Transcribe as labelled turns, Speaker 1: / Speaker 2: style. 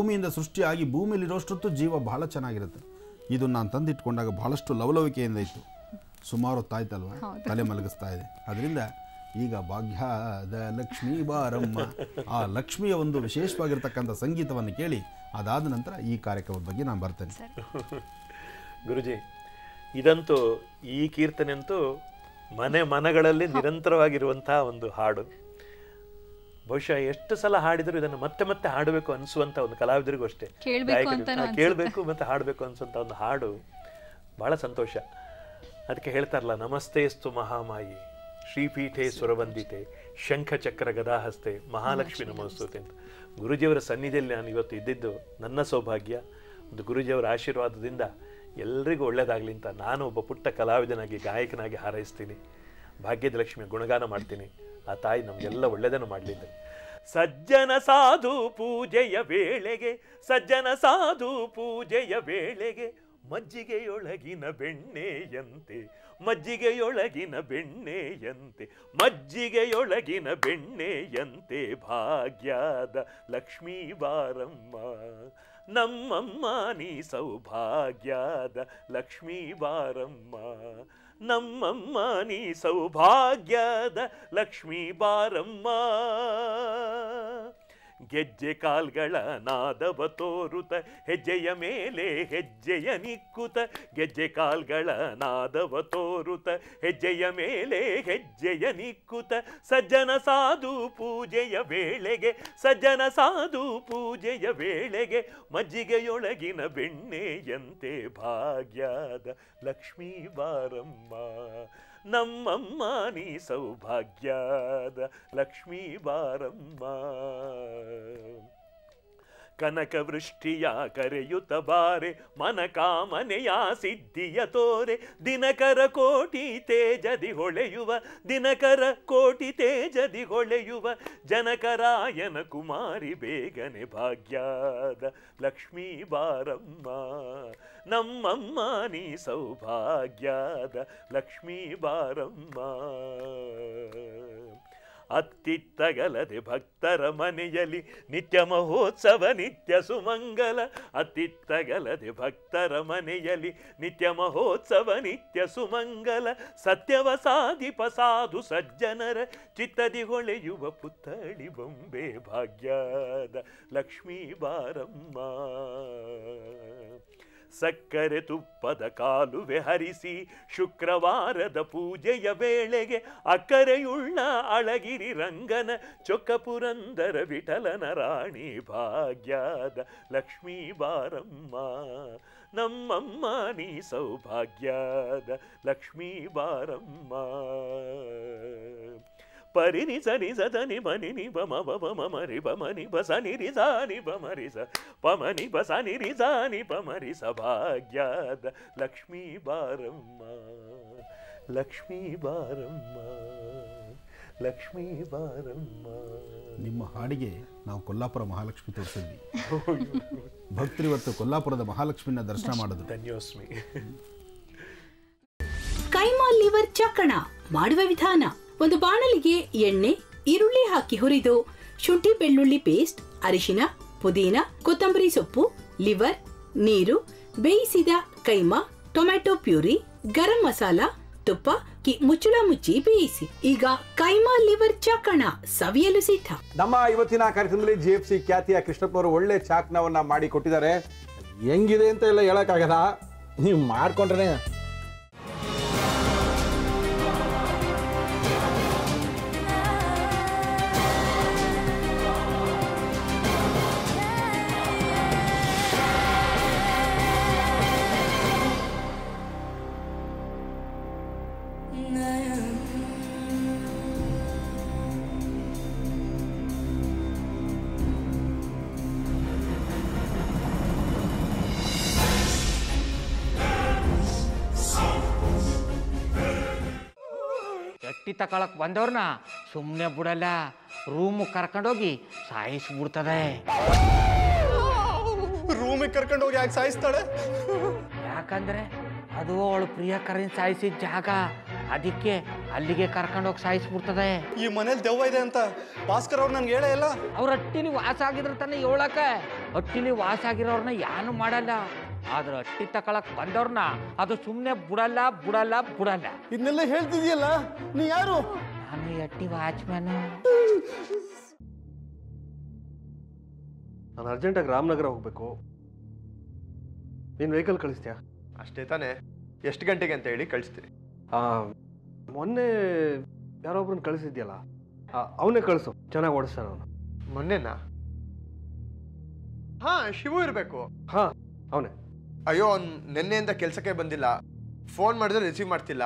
Speaker 1: ಭೂಮಿಯಿಂದ ಸೃಷ್ಟಿಯಾಗಿ ಭೂಮಿಯಲ್ಲಿರೋಷ್ಟೊತ್ತು ಜೀವ ಬಹಳ ಚೆನ್ನಾಗಿರುತ್ತೆ. ಇದು ನಾನು ತಂದಿಟ್ಕೊಂಡಾಗ ಬಹಳಷ್ಟು ಲವಲವಿಕೆಯಿಂದ ಇತ್ತು. ಸುಮಾರು ಹೊತ್ತಾಯ್ತಲ್ವ ತಲೆ ಮಲಗಿಸ್ತಾ ಇದೆ. ಅದರಿಂದ ಈಗ ಭಾಗ್ಯದ ಲಕ್ಷ್ಮೀ ಬಾರಮ್ಮ. ಆ ಲಕ್ಷ್ಮಿಯ ಒಂದು ವಿಶೇಷವಾಗಿರ್ತಕ್ಕಂಥ ಸಂಗೀತವನ್ನು ಕೇಳಿ ಅದಾದ ನಂತರ ಈ ಕಾರ್ಯಕ್ರಮದ ಬಗ್ಗೆ ನಾನು ಬರ್ತೇನೆ.
Speaker 2: ಗುರುಜಿ ಇದಂತೂ ಈ ಕೀರ್ತನೆ ಅಂತೂ ಮನೆ ಮನಗಳಲ್ಲಿ ನಿರಂತರವಾಗಿರುವಂತಹ ಒಂದು ಹಾಡು. ಬಹುಶಃ ಎಷ್ಟು ಸಲ ಹಾಡಿದ್ರು ಇದನ್ನು ಮತ್ತೆ ಮತ್ತೆ ಹಾಡಬೇಕು ಅನಿಸುವಂತ ಒಂದು ಕಲಾವಿದರಿಗೂ ಅಷ್ಟೇ.
Speaker 3: ಕೇಳಬೇಕು
Speaker 2: ಮತ್ತೆ ಹಾಡಬೇಕು ಅನ್ಸುವಂತ ಒಂದು ಹಾಡು ಬಹಳ ಸಂತೋಷ. ಅದಕ್ಕೆ ಹೇಳ್ತಾರಲ್ಲ ನಮಸ್ತೇಸ್ತು ಮಹಾಮಾಯಿ ಶ್ರೀಪೀಠೆ ಸುರವಂದಿತೆ ಶಂಖ ಚಕ್ರ ಗದಾಹಸ್ತೆ ಮಹಾಲಕ್ಷ್ಮಿ ನಮಸ್ತುತೆ ಅಂತ. ಗುರುಜಿಯವರ ಸನ್ನಿಧಿಯಲ್ಲಿ ನಾನು ಇವತ್ತು ಇದ್ದಿದ್ದು ನನ್ನ ಸೌಭಾಗ್ಯ. ಒಂದು ಗುರುಜಿಯವರ ಆಶೀರ್ವಾದದಿಂದ ಎಲ್ರಿಗೂ ಒಳ್ಳೆಯದಾಗಲಿ ಅಂತ ನಾನು ಒಬ್ಬ ಪುಟ್ಟ ಕಲಾವಿದನಾಗಿ ಗಾಯಕನಾಗಿ ಹಾರೈಸ್ತೀನಿ. ಭಾಗ್ಯದ ಲಕ್ಷ್ಮಿ ಗುಣಗಾನ ಮಾಡ್ತೀನಿ. ಆ ತಾಯಿ ನಮಗೆಲ್ಲ ಒಳ್ಳೆಯದನ್ನು ಮಾಡಲಿದ್ದೆ ಸಜ್ಜನ ಸಾಧು ಪೂಜೆಯ ವೇಳೆಗೆ, ಸಜ್ಜನ ಸಾಧು ಪೂಜೆಯ ವೇಳೆಗೆ ಮಜ್ಜಿಗೆಯೊಳಗಿನ ಬೆಣ್ಣೆಯಂತೆ ಮಜ್ಜಿಗೆಯೊಳಗಿನ ಬೆಣ್ಣೆಯಂತೆ ಮಜ್ಜಿಗೆಯೊಳಗಿನ ಬೆಣ್ಣೆಯಂತೆ ಭಾಗ್ಯದ ಲಕ್ಷ್ಮೀ ಬಾರಮ್ಮ. ನಮ್ಮಮ್ಮ, ನೀ ಸೌಭಾಗ್ಯದ ಲಕ್ಷ್ಮೀ ಬಾರಮ್ಮ. ನಮ್ಮಮ್ಮ, ನೀ ಸೌಭಾಗ್ಯದ ಲಕ್ಷ್ಮೀ ಬಾರಮ್ಮ. ಗೆಜ್ಜೆ ಕಾಲ್ಗಳ ನಾದವ ತೋರುತ, ಹೆಜ್ಜೆಯ ಮೇಲೆ ಹೆಜ್ಜೆಯ ನಿಕ್ಕುತ, ಗೆಜ್ಜೆ ಕಾಲ್ಗಳ ನಾದವ ತೋರುತ, ಹೆಜ್ಜೆಯ ಮೇಲೆ ಹೆಜ್ಜೆಯ ನಿಕ್ಕುತ. ಸಜ್ಜನ ಸಾಧು ಪೂಜೆಯ ವೇಳೆಗೆ, ಸಜ್ಜನ ಸಾಧು ಪೂಜೆಯ ವೇಳೆಗೆ ಮಜ್ಜಿಗೆಯೊಳಗಿನ ಬೆಣ್ಣೆಯಂತೆ ಭಾಗ್ಯದ ಲಕ್ಷ್ಮೀ ಬಾರಮ್ಮ. ನಮ್ಮಮ್ಮ, ನೀ ಸೌಭಾಗ್ಯದ ಲಕ್ಷ್ಮೀ ಬಾರಮ್ಮ. ಕನಕ ಕರೆಯುತ ಬಾರೆ ಮನ ಕಾಮನೆಯ ಸಿದ್ಧಿಯ ತೋರೆ, ದಿನಕರ ಕೋಟಿ ತೇಜದಿ ಹೊಳೆಯುವ, ದಿನಕರ ಕೋಟಿ ತೇಜದಿ ಹೊಳೆಯುವ ಜನಕರಾಯನ ಕುಮಾರಿ ಬೇಗನೆ ಭಾಗ್ಯದ ಲಕ್ಷ್ಮೀ ಬಾರಮ್ಮ. ನಮ್ಮಮ್ಮ, ನೀ ಸೌಭಾಗ್ಯದ ಲಕ್ಷ್ಮೀ ಬಾರಮ್ಮ. ಅತ್ತಿತ್ತಗಲದೆ ಭಕ್ತರ ಮನೆಯಲ್ಲಿ ನಿತ್ಯ ಮಹೋತ್ಸವ, ನಿತ್ಯ ಸುಮಂಗಲ. ಅತ್ತಿತ್ತಗಲದೆ ಭಕ್ತರ ಮನೆಯಲ್ಲಿ ನಿತ್ಯ ಮಹೋತ್ಸವ, ನಿತ್ಯ ಸುಮಂಗಲ. ಸತ್ಯವ ಸಾಧಿಪ ಸಾಧು ಸಜ್ಜನರ, ಚಿತ್ತದಿ ಹೊಳೆಯುವ ಪುತ್ಥಳಿ ಬೊಂಬೆ ಭಾಗ್ಯದ ಲಕ್ಷ್ಮೀ ಬಾರಮ್ಮ. ಸಕ್ಕರೆ ತುಪ್ಪದ ಕಾಲುವೆ ಹರಿಸಿ ಶುಕ್ರವಾರದ ಪೂಜೆಯ ವೇಳೆಗೆ ಅಕ್ಕರೆಯುಳ್ಳ ಅಳಗಿರಿ ರಂಗನ ಚೊಕ್ಕ ಪುರಂದರ ವಿಠಲನ ರಾಣಿ ಭಾಗ್ಯದ ಲಕ್ಷ್ಮೀ ಬಾರಮ್ಮ. ನಮ್ಮಮ್ಮ, ನೀ ಸೌಭಾಗ್ಯದ ಲಕ್ಷ್ಮೀ ಬಾರಮ್ಮ. ಪರಿರಿ ಸನಿ ಸದನಿ ಮನಿ ನಿ ಬಮ ಬಮ ಮರಿ ಬಮನಿ ಬಸನಿ ರಿ ಸಾನಿ ಬಮರಿ ಸ ಪಮನಿ ಬಸನಿ ರಿ ಸಾನಿ ಪಮರಿ ಸ ಭಾಗ್ಯದ ಲಕ್ಷ್ಮೀ ಬಾರಮ್ಮ ಲಕ್ಷ್ಮೀ ಬಾರಮ್ಮ ಲಕ್ಷ್ಮೀ ಬಾರಮ್ಮ.
Speaker 1: ನಿಮ್ಮ ಹಾಡಿಗೆ ನಾವು ಕೊಲ್ಲಾಪುರ ಮಹಾಲಕ್ಷ್ಮಿ ತೋರಿಸಿದ್ವಿ. ಭಕ್ತರು ಇವತ್ತು ಕೊಲ್ಲಾಪುರದ ಮಹಾಲಕ್ಷ್ಮಿನ ದರ್ಶನ ಮಾಡೋದು
Speaker 2: ಧನ್ಯೋಸ್ಮಿ.
Speaker 4: ಕೈಮಾ ಲಿವರ್ ಚಕ್ಕಣ ಮಾಡುವ ವಿಧಾನ. ಒಂದು ಬಾಣಲಿಗೆ ಎಣ್ಣೆ, ಈರುಳ್ಳಿ ಹಾಕಿ ಹುರಿದು, ಶುಂಠಿ ಬೆಳ್ಳುಳ್ಳಿ ಪೇಸ್ಟ್, ಅರಿಶಿನ, ಪುದೀನ, ಕೊತ್ತಂಬರಿ ಸೊಪ್ಪು, ಲಿವರ್, ನೀರು, ಬೇಯಿಸಿದ ಕೈಮಾ, ಟೊಮ್ಯಾಟೊ ಪ್ಯೂರಿ, ಗರಂ ಮಸಾಲ, ತುಪ್ಪ, ಕಿ ಮುಚ್ಚಳ ಮುಚ್ಚಿ ಬೇಯಿಸಿ. ಈಗ ಕೈಮಾ ಲಿವರ್ ಚಾಕಣ ಸವಿಯಲು ಸಿದ್ಧ.
Speaker 5: ನಮ್ಮ ಇವತ್ತಿನ ಕಾರ್ಯಕ್ರಮದಲ್ಲಿ ಜಿ ಎಫ್ ಖ್ಯಾತಿಯ ಕೃಷ್ಣಪ್ಪನವರು ಒಳ್ಳೆ ಚಾಕ್ನವನ್ನ ಮಾಡಿ ಕೊಟ್ಟಿದ್ದಾರೆ. ಹೆಂಗಿದೆ ಅಂತ ಎಲ್ಲ ಹೇಳಕ್ಕಾಗಲ್ಲ. ನೀವು ಮಾಡ್ಕೊಂಡ್ರೆ
Speaker 6: ಗಟ್ಟಿ ತಕೊಳಕ್ ಬಂದವ್ರನ್ನ ಸುಮ್ಮನೆ ಬಿಡಲ್ಲ ರೂಮ್ ಕರ್ಕೊಂಡೋಗಿ ಸಾಯಿಸ್ಬಿಡ್ತದೆ
Speaker 7: ರೂಮಿಗೆ ಕರ್ಕೊಂಡು ಹೋಗಿ ಯಾಕೆ ಸಾಯಿಸ್ತಾಳೆ
Speaker 6: ಯಾಕಂದ್ರೆ ಅದು ಅವಳು ಪ್ರಿಯಕರನ್ ಸಾಯಿಸಿದ ಜಾಗ ಅದಕ್ಕೆ ಅಲ್ಲಿಗೆ ಕರ್ಕೊಂಡೋಗಿ ಸಾಯಿಸ್ಬಿಡ್ತದೆ.
Speaker 7: ಈ ಮನೇಲಿ ದೆವ್ವ ಇದೆ ಅಂತ ಭಾಸ್ಕರ್ ಅವ್ರು ನನ್ಗೆ ಹೇಳ ಇಲ್ಲ.
Speaker 6: ಅವ್ರ ಹಟ್ಟಿಲಿ ವಾಸ ಆಗಿದ್ರೆ ತಾನೆ ಹೇಳಕ ಹಟ್ಟಿಲಿ ವಾಸ ಆಗಿರೋರ್ನ ಯಾನು ಮಾಡಲ್ಲ. ಆದ್ರೆ ಹಟ್ಟಿ ತಕೊಳಕ್ ಬಂದವ್ರನ್ನ ಅದು ಸುಮ್ಮನೆ ಬುಡಲ್ಲ ಬುಡಲ್ಲ ಬುಡಲ್ಲ.
Speaker 7: ಇದನ್ನೆಲ್ಲ ಹೇಳ್ತಿದ್ಯಲ್ಲ? ನೀ ಯಾರು?
Speaker 6: ನಾನು ಈ ಹಟ್ಟಿ ವಾಚ್ಮ್ಯಾನ್.
Speaker 3: ನಾನು ಅರ್ಜೆಂಟಾಗಿ ರಾಮನಗರ ಹೋಗ್ಬೇಕು. ನೀನ್ ವೆಹಿಕಲ್ ಕಳಿಸ್ತೀಯಾ?
Speaker 8: ಅಷ್ಟೇ ತಾನೆ. ಎಷ್ಟು ಗಂಟೆಗೆ ಅಂತ ಹೇಳಿ ಕಳಿಸ್ತೀರಿ
Speaker 3: ಮೊನ್ನೆ ಯಾರೊಬ್ರನ್ನ ಕಳಿಸಿದ್ಯಲ್ಲ ಅವನೇ ಕಳಿಸು ಚೆನ್ನಾಗಿ ಓಡಿಸ್ತಾನ ಅವನು.
Speaker 8: ಮೊನ್ನೆನಾ? ಹಾ ಶಿವು ಇರಬೇಕು.
Speaker 3: ಹಾಂ ಅವನೇ.
Speaker 8: ಅಯ್ಯೋ ಅವ್ನು ನಿನ್ನೆಯಿಂದ ಕೆಲಸಕ್ಕೆ ಬಂದಿಲ್ಲ. ಫೋನ್ ಮಾಡಿದ್ರೆ ರಿಸೀವ್ ಮಾಡ್ತಿಲ್ಲ.